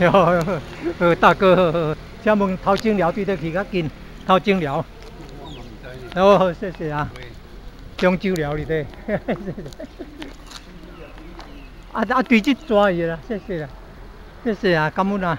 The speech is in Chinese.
哟，呃，大哥，这门头前了对得起较近，头前了。哦，谢谢啊，漳州了你的，啊啊，对这抓伊啦，谢谢啦，谢谢啊，感恩啊。